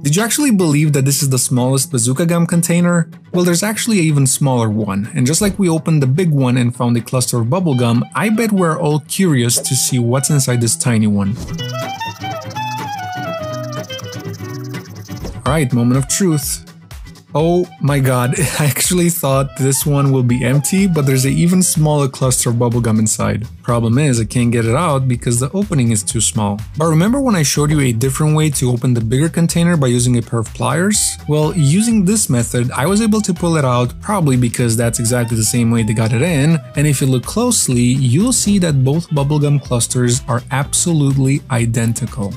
Did you actually believe that this is the smallest bazooka gum container? Well, there's actually an even smaller one, and just like we opened the big one and found a cluster of bubblegum, I bet we're all curious to see what's inside this tiny one. Alright, moment of truth. Oh my god, I actually thought this one will be empty, but there's an even smaller cluster of bubblegum inside. Problem is, I can't get it out because the opening is too small. But remember when I showed you a different way to open the bigger container by using a pair of pliers? Well, using this method, I was able to pull it out probably because that's exactly the same way they got it in, and if you look closely, you'll see that both bubblegum clusters are absolutely identical.